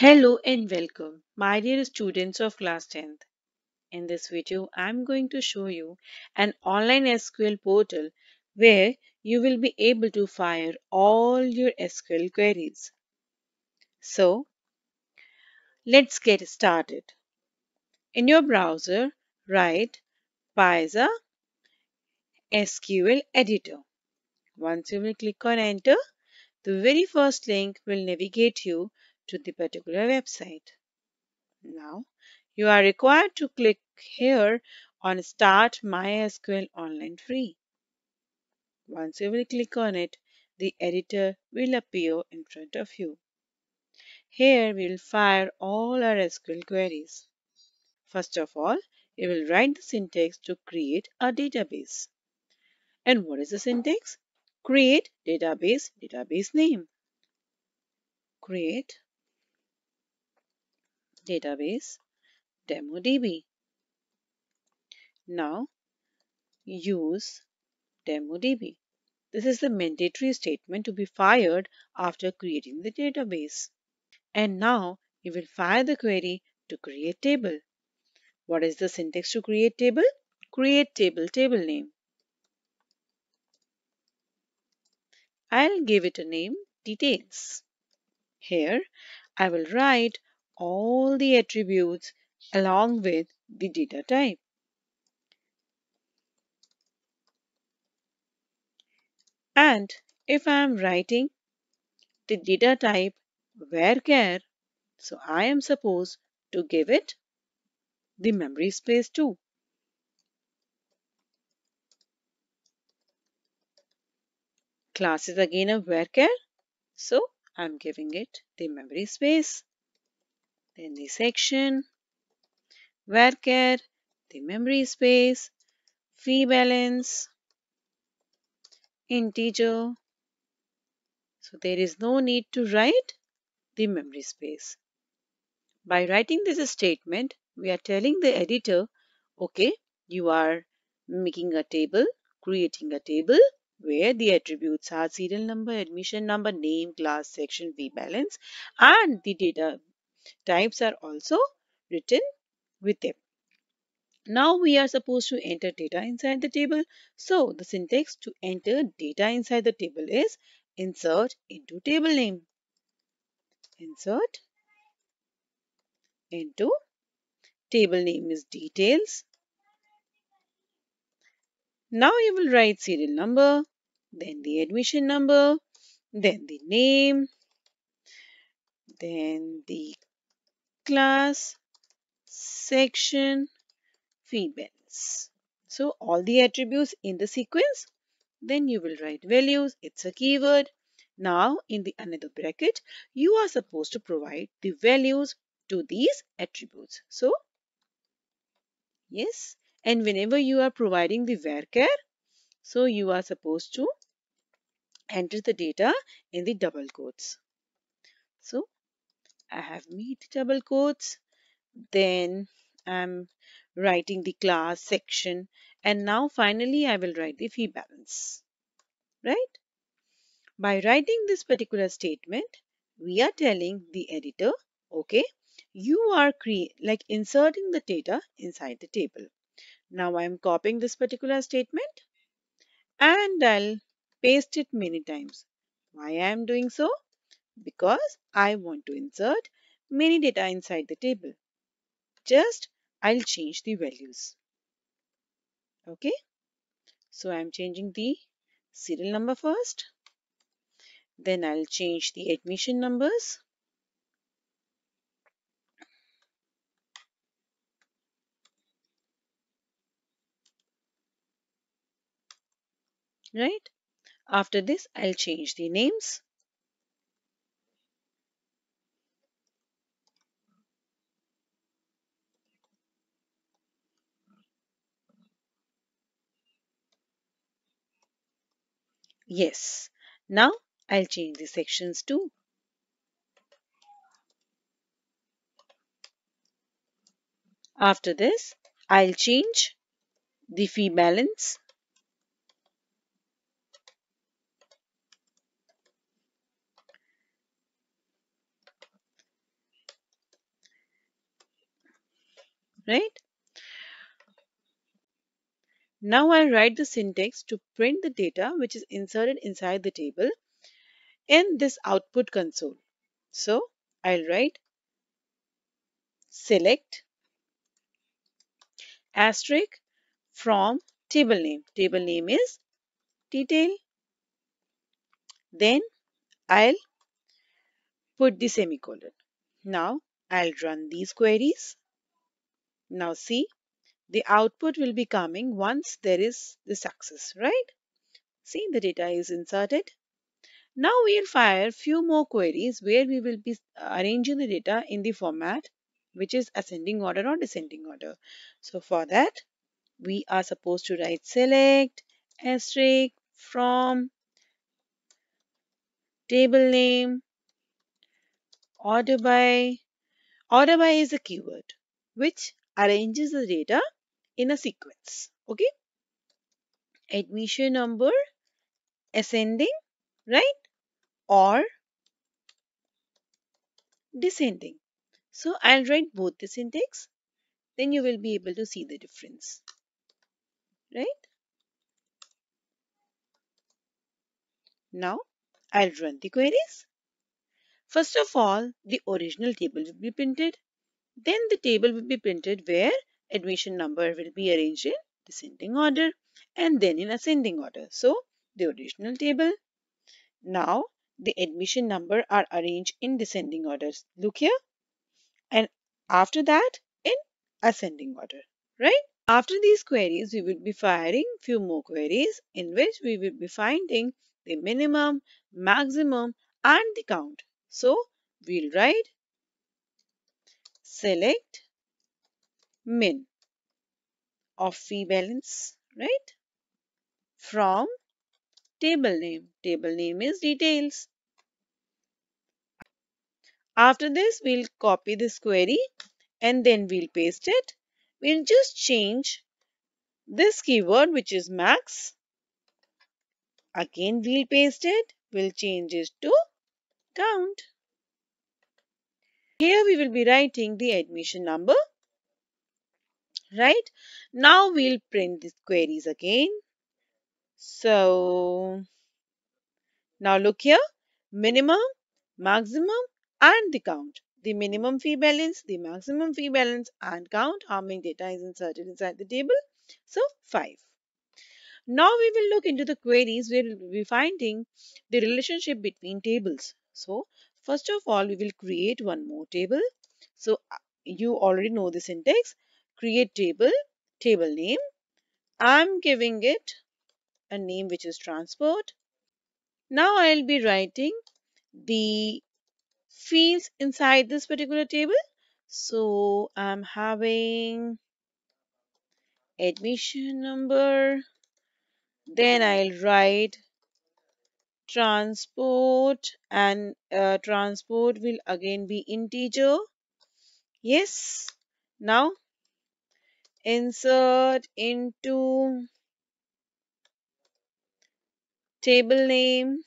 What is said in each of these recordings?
Hello and welcome, my dear students of class 10th. In this video, I'm going to show you an online SQL portal where you will be able to fire all your SQL queries. So, let's get started. In your browser, write Paiza SQL Editor. Once you will click on enter, the very first link will navigate you to the particular website. Now, you are required to click here on Start MySQL Online Free. Once you will click on it, the editor will appear in front of you. Here we will fire all our SQL queries. First of all, you will write the syntax to create a database. And what is the syntax? Create database, database name. Create database DemoDB. Now use DemoDB. This is the mandatory statement to be fired after creating the database. And now you will fire the query to create table. What is the syntax to create table? Create table table name. I'll give it a name details. Here I will write all the attributes along with the data type. And if I am writing the data type varchar, so I am supposed to give it the memory space too. Class is again a varchar, so I'm giving it the memory space. Then the section, varchar, the memory space, fee balance, integer. So there is no need to write the memory space. By writing this statement, we are telling the editor, okay, you are making a table, creating a table where the attributes are serial number, admission number, name, class, section, fee balance and the data types are also written with them. Now we are supposed to enter data inside the table. So the syntax to enter data inside the table is insert into table name. Insert into table name is details. Now you will write serial number, then the admission number, then the name, then the class, section, females. So all the attributes in the sequence. Then you will write values. It's a keyword. Now in the another bracket, you are supposed to provide the values to these attributes. So yes, and whenever you are providing the varchar, so you are supposed to enter the data in the double quotes. So I have made double quotes. Then I'm writing the class section and now finally I will write the fee balance. Right? By writing this particular statement, we are telling the editor, okay, you are like inserting the data inside the table. Now I'm copying this particular statement and I'll paste it many times. Why I am doing so? Because I want to insert many data inside the table. Just I'll change the values. Okay. So I'm changing the serial number first. Then I'll change the admission numbers. Right. After this, I'll change the names. Yes. Now I'll change the sections to After this, I'll change the fee balance right now I'll write the syntax to print the data which is inserted inside the table in this output console. So I'll write select asterisk from table name. Table name is detail. Then I'll put the semicolon. Now I'll run these queries. Now see, the output will be coming once there is the success, right? See, the data is inserted. Now we'll fire few more queries where we will be uh, arranging the data in the format which is ascending order or descending order. So for that, we are supposed to write select asterisk from table name order by order by is a keyword which arranges the data in a sequence okay? Admission number ascending right? Or descending. So i'll write both the syntax then you will be able to see the difference right? Now i'll run the queries. First of all, the original table will be printed. Then the table will be printed where admission number will be arranged in descending order and then in ascending order. So, the original table. Now, the admission number are arranged in descending orders. Look here. And after that, in ascending order. Right? After these queries, we will be firing few more queries in which we will be finding the minimum, maximum and the count. So we'll write select min of fee balance, right? From table name. Table name is details. After this, we'll copy this query and then we'll paste it. We'll just change this keyword which is max. Again, we'll paste it. We'll change it to count. Here we will be writing the admission number. Right? Now we'll print these queries again. So, now look here. Minimum, maximum and the count. The minimum fee balance, the maximum fee balance and count how many data is inserted inside the table. So, 5. Now we will look into the queries we will be finding the relationship between tables. So first of all, we will create one more table. So uh, you already know the syntax. Create table, table name. I'm giving it a name which is transport. Now I'll be writing the fields inside this particular table. So I'm having admission number. Then I'll write transport and uh, transport will again be integer yes now insert into table name.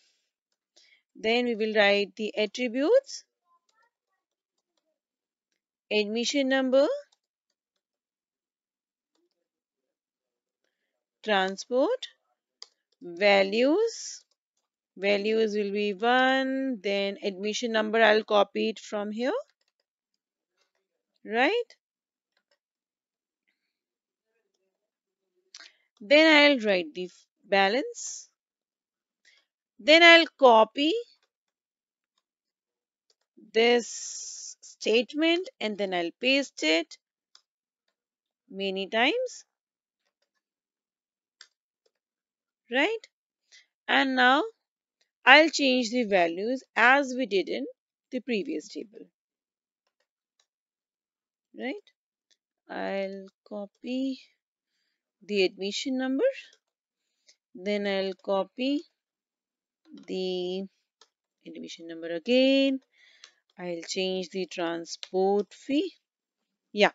Then we will write the attributes admission number transport values. Values will be 1 then admission number I'll copy it from here right then I'll write the balance then I'll copy this statement and then I'll paste it many times right and now I'll change the values as we did in the previous table. Right? I'll copy the admission number. Then I'll copy the admission number again. I'll change the transport fee. Yeah.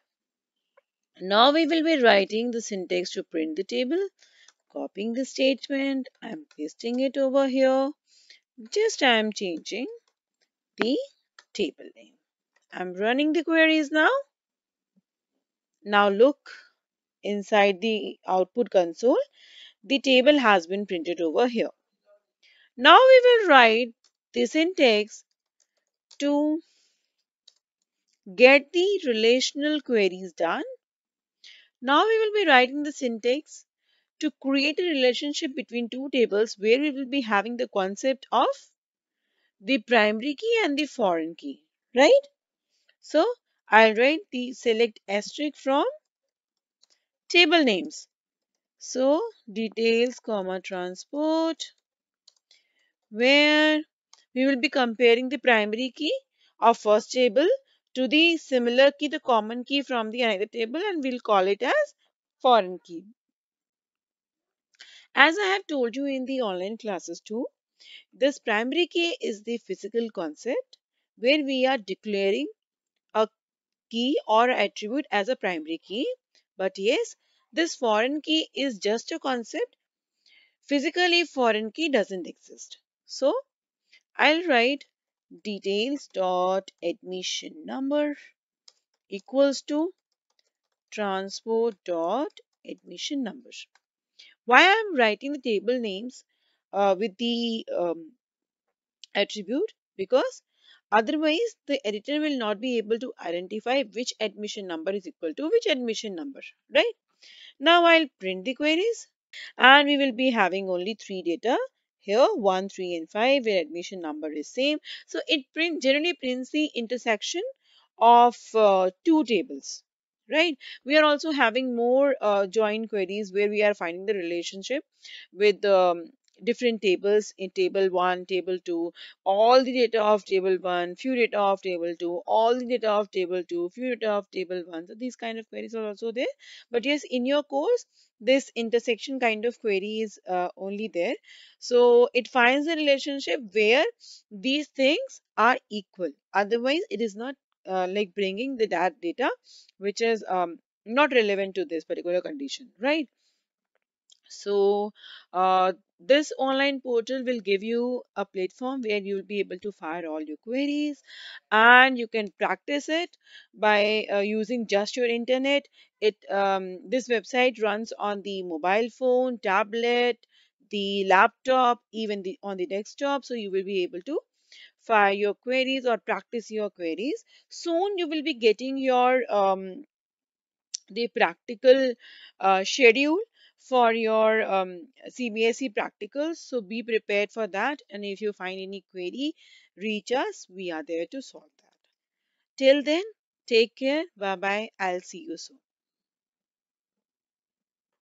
Now we will be writing the syntax to print the table. Copying the statement. I'm pasting it over here just I am changing the table name. I'm running the queries now. Now look inside the output console. The table has been printed over here. Now we will write the syntax to get the relational queries done. Now we will be writing the syntax to create a relationship between two tables where we will be having the concept of the primary key and the foreign key, right? So I'll write the select asterisk from table names. So details comma transport where we will be comparing the primary key of first table to the similar key, the common key from the another table and we'll call it as foreign key. As I have told you in the online classes too, this primary key is the physical concept where we are declaring a key or attribute as a primary key. But yes, this foreign key is just a concept. Physically, foreign key doesn't exist. So, I'll write details dot admission number equals to transport dot admission number. Why I'm writing the table names uh, with the um, attribute? Because otherwise the editor will not be able to identify which admission number is equal to which admission number, right? Now I'll print the queries and we will be having only three data. Here 1 3 and 5 where admission number is same. So it print generally prints the intersection of uh, two tables right? We are also having more uh, join queries where we are finding the relationship with um, different tables in table 1 table 2 all the data of table 1 few data of table 2 all the data of table 2 few data of table 1 so these kind of queries are also there. But yes in your course this intersection kind of query is uh, only there. So it finds a relationship where these things are equal. Otherwise it is not uh, like bringing the data which is um, not relevant to this particular condition right so uh, this online portal will give you a platform where you will be able to fire all your queries and you can practice it by uh, using just your internet. It um, this website runs on the mobile phone tablet the laptop even the on the desktop so you will be able to fire your queries or practice your queries. Soon you will be getting your um, the practical uh, schedule for your um, CBSE practicals. So be prepared for that. And if you find any query, reach us. We are there to solve that. Till then, take care. Bye bye. I'll see you soon.